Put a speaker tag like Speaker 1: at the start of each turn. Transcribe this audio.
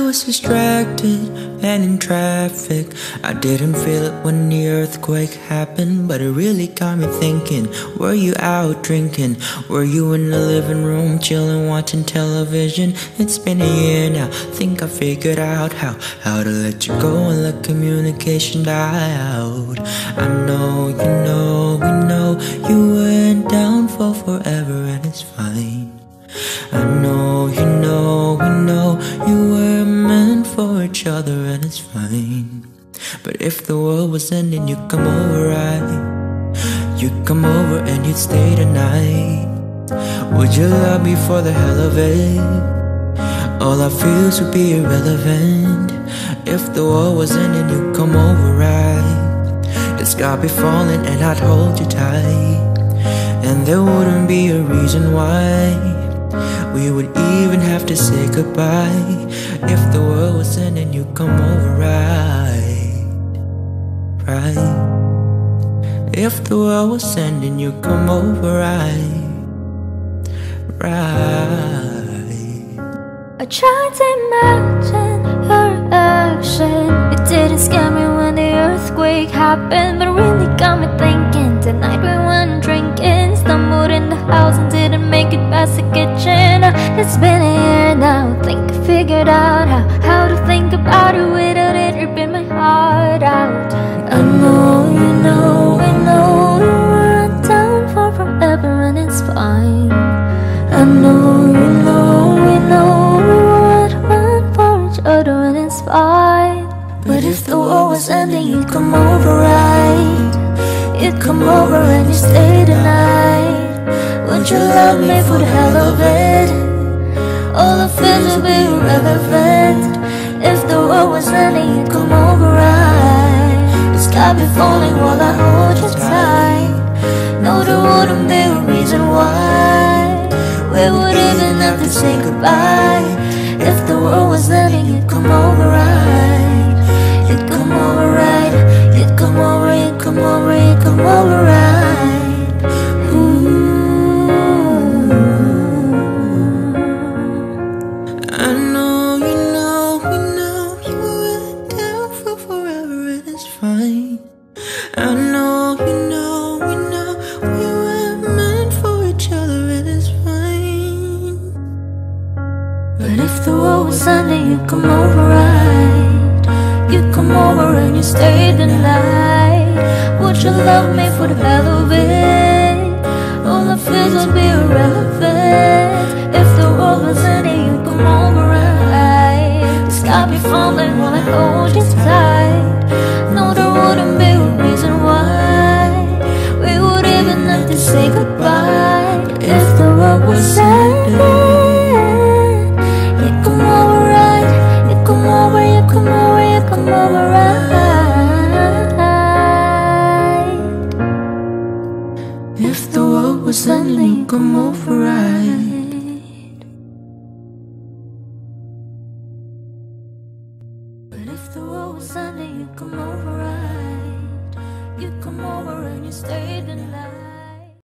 Speaker 1: was distracted and in traffic. I didn't feel it when the earthquake happened, but it really got me thinking. Were you out drinking? Were you in the living room chilling, watching television? It's been a year now. Think I figured out how how to let you go and let communication die out. I know you other and it's fine. But if the world was ending, you'd come over, right? You'd come over and you'd stay tonight. Would you love me for the hell of it? All our feels would be irrelevant. If the world was ending, you'd come over, right? The sky be falling and I'd hold you tight. And there wouldn't be a reason why we would even have to say goodbye. If the world was ending, You'd come over right? Right. If the world was ending, you'd come over right? Right.
Speaker 2: I tried to imagine your action. It didn't scare me when the earthquake happened But really got me thinking. Tonight we went drinking Stumbled in the house and didn't it's been a year now, think I figured out how, how to think about it without it ripping my heart out. I know, you know, we know we weren't down for forever and it's fine. I know, you know, we know we weren't meant for each other and it's fine. But if the war was ending, you'd come over right? You'd come over and you stay the night. Would you love me for the hell of it? All the feels would be irrelevant If the world was ending, you'd come over right? The sky be falling while I hold you tight. No, there wouldn't be a reason why We would even have to say goodbye. If the world was ending, you'd come over right? You'd come over right? You'd come over, you'd come over, you'd come over right But if the world was ending, you come over right. You come over and you stay the night. Would you love me for the hell of it? All the feels would be irrelevant. If the world was ending, you come over right. Sky be falling while I hold you tight. No, there wouldn't be a reason why We would even have to say goodbye If the world was ending come right
Speaker 1: If the world was ending, you come over right
Speaker 2: But if the world was ending, you come over right You come over and you stay the night